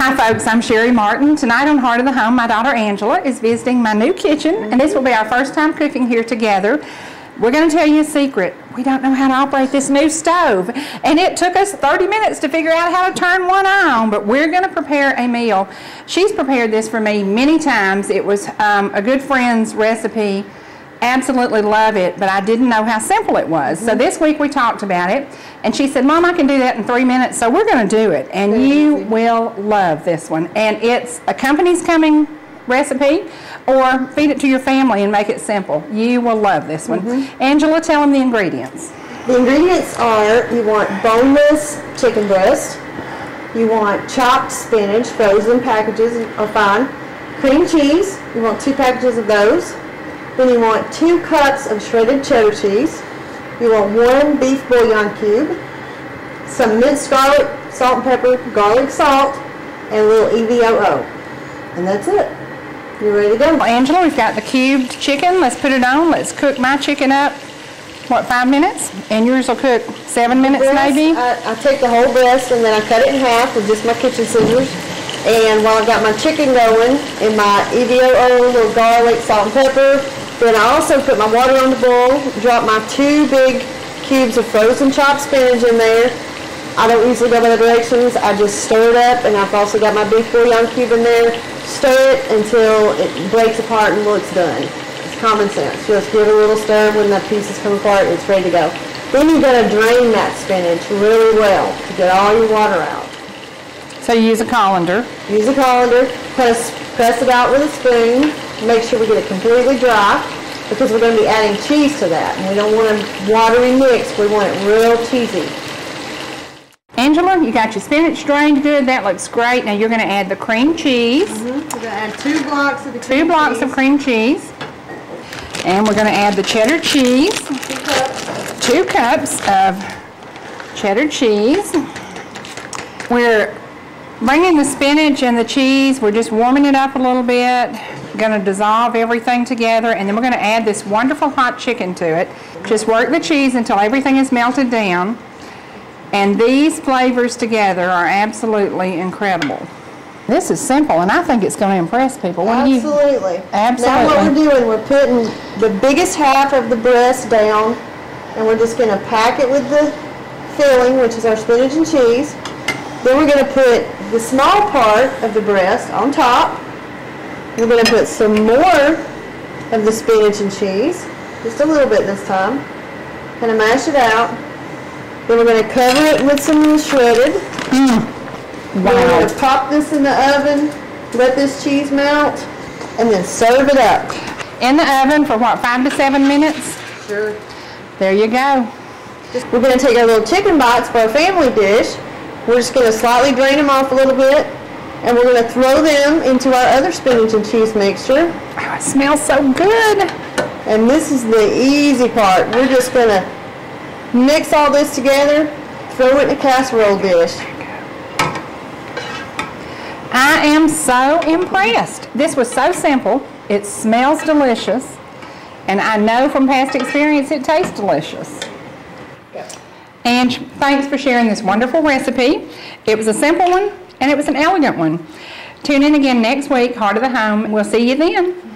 Hi folks, I'm Cherie Martin. Tonight on Heart of the Home, my daughter Angela is visiting my new kitchen and this will be our first time cooking here together. We're going to tell you a secret. We don't know how to operate this new stove and it took us 30 minutes to figure out how to turn one on, but we're going to prepare a meal. She's prepared this for me many times. It was um, a good friend's recipe absolutely love it, but I didn't know how simple it was. Mm -hmm. So this week we talked about it, and she said, Mom, I can do that in three minutes, so we're going to do it. And Very you easy. will love this one. And it's a company's coming recipe, or feed it to your family and make it simple. You will love this one. Mm -hmm. Angela, tell them the ingredients. The ingredients are you want boneless chicken breast, you want chopped spinach, frozen packages are fine, cream cheese, you want two packages of those then you want two cups of shredded cheddar cheese. You want one beef bouillon cube, some minced garlic, salt and pepper, garlic salt, and a little EVOO. And that's it. You're ready to go. Well, Angela, we've got the cubed chicken. Let's put it on. Let's cook my chicken up, what, five minutes? And yours will cook seven minutes breast, maybe? I, I take the whole breast and then I cut it in half with just my kitchen scissors. And while I've got my chicken going in my EVOO, little garlic, salt and pepper, then I also put my water on the boil, drop my two big cubes of frozen chopped spinach in there. I don't usually go by the directions. I just stir it up, and I've also got my beef bouillon cube in there. Stir it until it breaks apart and looks done. It's common sense. Just give it a little stir when the pieces come apart, it's ready to go. Then you've got to drain that spinach really well to get all your water out. So you use a colander. Use a colander. Press, press it out with a spoon make sure we get it completely dry because we're going to be adding cheese to that. And we don't want a watery mix. We want it real cheesy. Angela, you got your spinach drained good. That looks great. Now you're going to add the cream cheese. Mm -hmm. We're going to add two blocks of the Two blocks cheese. of cream cheese. And we're going to add the cheddar cheese. Two cups. Two cups of cheddar cheese. We're bringing the spinach and the cheese. We're just warming it up a little bit going to dissolve everything together and then we're going to add this wonderful hot chicken to it. Just work the cheese until everything is melted down. And these flavors together are absolutely incredible. This is simple, and I think it's going to impress people. What absolutely. You, absolutely. Now what we're doing, we're putting the biggest half of the breast down, and we're just going to pack it with the filling, which is our spinach and cheese. Then we're going to put the small part of the breast on top, we're going to put some more of the spinach and cheese, just a little bit this time. Kind of mash it out. Then we're going to cover it with some shredded. Mm. Wow. We're going to pop this in the oven, let this cheese melt, and then serve it up. In the oven for what, five to seven minutes? Sure. There you go. We're going to take our little chicken bites for our family dish. We're just going to slightly drain them off a little bit and we're going to throw them into our other spinach and cheese mixture. Oh, it smells so good. And this is the easy part. We're just going to mix all this together, throw it in a casserole dish. I am so impressed. This was so simple. It smells delicious. And I know from past experience it tastes delicious. And thanks for sharing this wonderful recipe. It was a simple one, and it was an elegant one. Tune in again next week, Heart of the Home. We'll see you then.